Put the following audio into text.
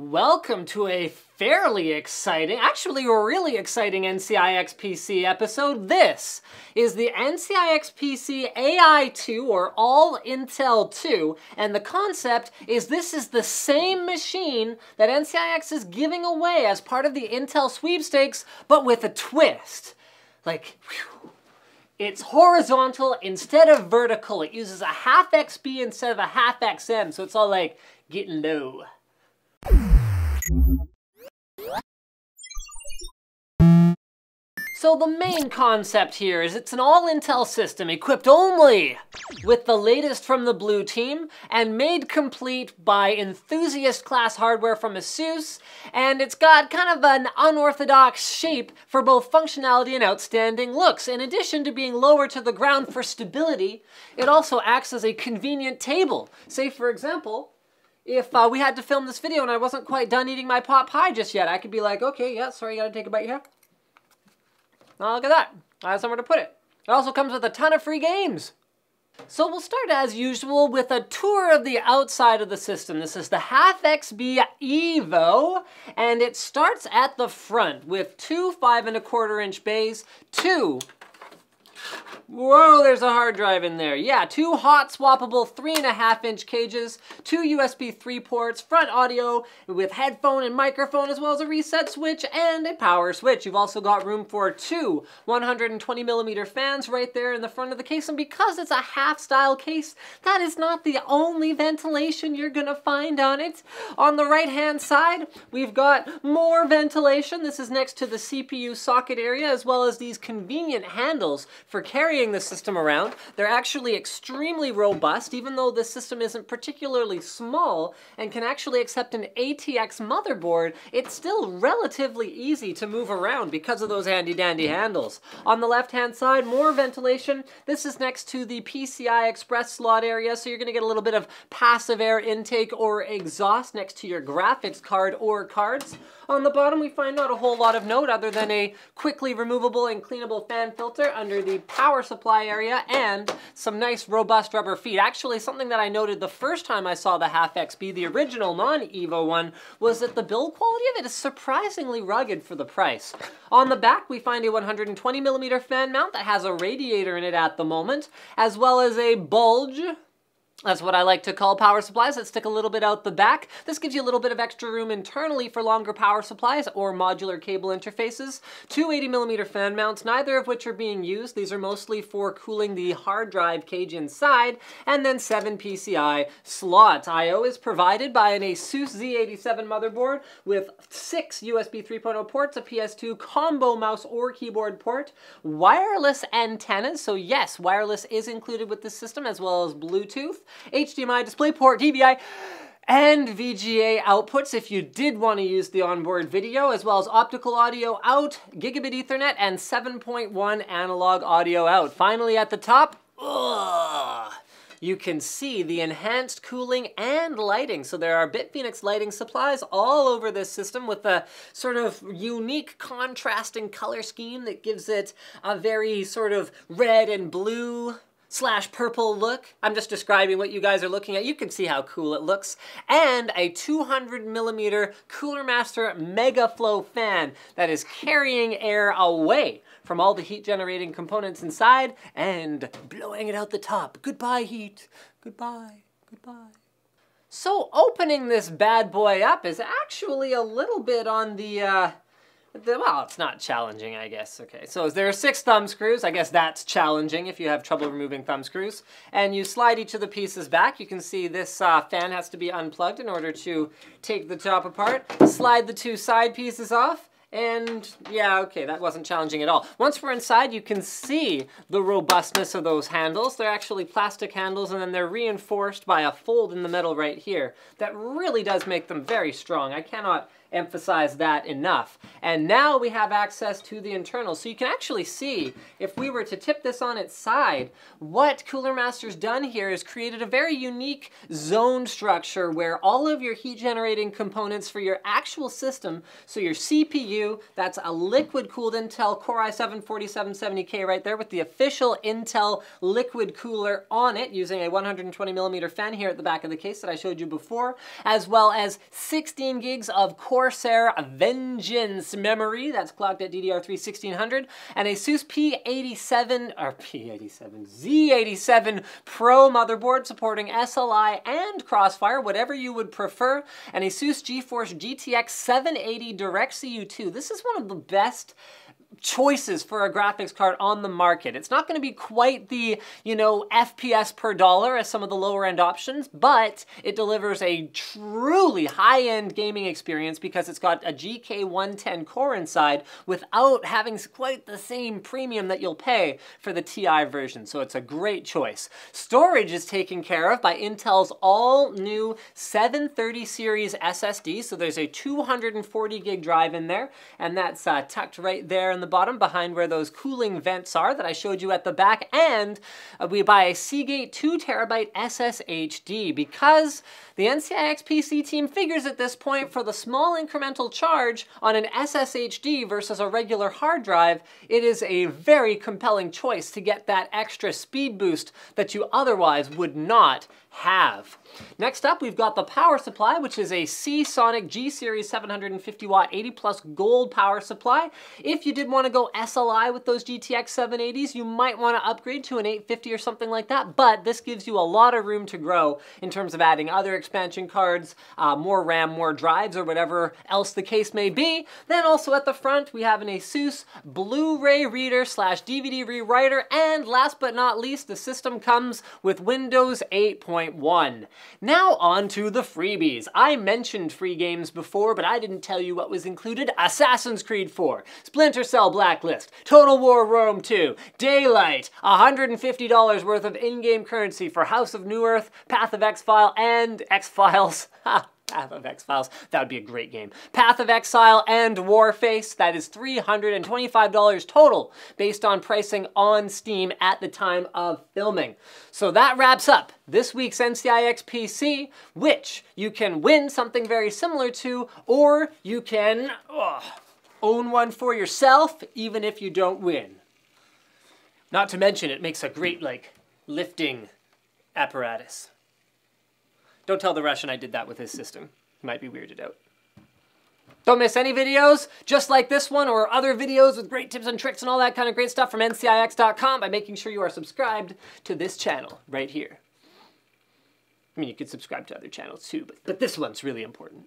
Welcome to a fairly exciting, actually a really exciting NCIX PC episode. This is the NCIX PC AI2 or All Intel 2, and the concept is this is the same machine that NCIX is giving away as part of the Intel sweepstakes, but with a twist. Like, whew, it's horizontal instead of vertical. It uses a HAF XB instead of a HAF XM, so it's all like getting low. So the main concept here is it's an all-Intel system equipped only with the latest from the Blue Team and made complete by enthusiast class hardware from ASUS and it's got kind of an unorthodox shape for both functionality and outstanding looks. In addition to being lower to the ground for stability, it also acts as a convenient table. Say for example, if uh, we had to film this video and I wasn't quite done eating my pot pie just yet, I could be like, okay, yeah, sorry, you gotta take a bite here. Now look at that. I have somewhere to put it. It also comes with a ton of free games. So we'll start as usual with a tour of the outside of the system. This is the HAF XB Evo, and it starts at the front with two five and a quarter inch bays, two Whoa, there's a hard drive in there. Yeah, two hot swappable three and a half inch cages, two USB 3 ports, front audio with headphone and microphone, as well as a reset switch and a power switch. You've also got room for two 120 millimeter fans right there in the front of the case. And because it's a half style case, that is not the only ventilation you're gonna find on it. On the right hand side, we've got more ventilation. This is next to the CPU socket area, as well as these convenient handles for carrying the system around. They're actually extremely robust, even though the system isn't particularly small and can actually accept an ATX motherboard, it's still relatively easy to move around because of those handy dandy handles. On the left hand side, more ventilation. This is next to the PCI Express slot area, so you're gonna get a little bit of passive air intake or exhaust next to your graphics card or cards. On the bottom, we find not a whole lot of note other than a quickly removable and cleanable fan filter under the power supply area and some nice robust rubber feet. Actually, something that I noted the first time I saw the HAF XB, the original non-EVO one, was that the build quality of it is surprisingly rugged for the price. On the back, we find a 120 millimeter fan mount that has a radiator in it at the moment, as well as a bulge that's what I like to call power supplies that stick a little bit out the back. This gives you a little bit of extra room internally for longer power supplies or modular cable interfaces. Two 80 millimeter fan mounts, neither of which are being used. These are mostly for cooling the hard drive cage inside. And then seven PCI slots. I.O. is provided by an ASUS Z87 motherboard with six USB 3.0 ports, a PS2 combo mouse or keyboard port, wireless antennas. So yes, wireless is included with this system as well as Bluetooth. HDMI, DisplayPort, DVI, and VGA outputs if you did want to use the onboard video, as well as optical audio out, gigabit ethernet, and 7.1 analog audio out. Finally at the top, ugh, you can see the enhanced cooling and lighting. So there are BitFenix lighting supplies all over this system with a sort of unique contrasting color scheme that gives it a very sort of red and blue slash purple look. I'm just describing what you guys are looking at. You can see how cool it looks. And a 200 millimeter Cooler Master Mega Flow fan that is carrying air away from all the heat generating components inside and blowing it out the top. Goodbye heat. Goodbye. Goodbye. So opening this bad boy up is actually a little bit on the uh, well, it's not challenging, I guess. Okay, so there are six thumb screws. I guess that's challenging if you have trouble removing thumb screws. And you slide each of the pieces back. You can see this uh, fan has to be unplugged in order to take the top apart. Slide the two side pieces off. And yeah, okay, that wasn't challenging at all. Once we're inside, you can see the robustness of those handles. They're actually plastic handles and then they're reinforced by a fold in the middle right here. That really does make them very strong. I cannot emphasize that enough. And now we have access to the internal. So you can actually see, if we were to tip this on its side, what Cooler Master's done here is created a very unique zone structure where all of your heat generating components for your actual system, so your CPU, you. That's a liquid-cooled Intel Core i7 4770K right there with the official Intel liquid cooler on it using a 120 millimeter fan here at the back of the case that I showed you before, as well as 16 gigs of Corsair Vengeance memory that's clocked at DDR3 1600, and a ASUS P87 or P87 Z87 Pro motherboard supporting SLI and Crossfire, whatever you would prefer, and a ASUS GeForce GTX 780 DirectCU2. This is one of the best choices for a graphics card on the market. It's not going to be quite the, you know, FPS per dollar as some of the lower end options, but it delivers a truly high-end gaming experience because it's got a GK110 core inside without having quite the same premium that you'll pay for the TI version. So it's a great choice. Storage is taken care of by Intel's all new 730 series SSD. So there's a 240 gig drive in there and that's uh, tucked right there in the bottom behind where those cooling vents are that I showed you at the back. And uh, we buy a Seagate 2 terabyte SSHD because the NCIX PC team figures at this point for the small incremental charge on an SSHD versus a regular hard drive, it is a very compelling choice to get that extra speed boost that you otherwise would not have. Next up, we've got the power supply, which is a Seasonic G-Series 750 watt 80 plus gold power supply. If you did want to go SLI with those GTX 780s, you might want to upgrade to an 850 or something like that, but this gives you a lot of room to grow in terms of adding other expansion cards, uh, more RAM, more drives, or whatever else the case may be. Then also at the front, we have an ASUS Blu-ray reader slash DVD rewriter, and last but not least, the system comes with Windows 8.1. Now on to the freebies. I mentioned free games before, but I didn't tell you what was included. Assassin's Creed 4, Splinter Cell Blacklist, Total War Rome 2, Daylight, $150 worth of in-game currency for Heroes of Newerth, Path of X-File, and X-Files. Path of X-Files. That would be a great game. Path of Exile and Warface. That is $325 total based on pricing on Steam at the time of filming. So that wraps up this week's NCIX PC, which you can win something very similar to, or you can own one for yourself, even if you don't win. Not to mention, it makes a great, like, lifting apparatus. Don't tell the Russian I did that with his system. He might be weirded out. Don't miss any videos just like this one or other videos with great tips and tricks and all that kind of great stuff from NCIX.com by making sure you are subscribed to this channel right here. I mean, you could subscribe to other channels too, but, but this one's really important.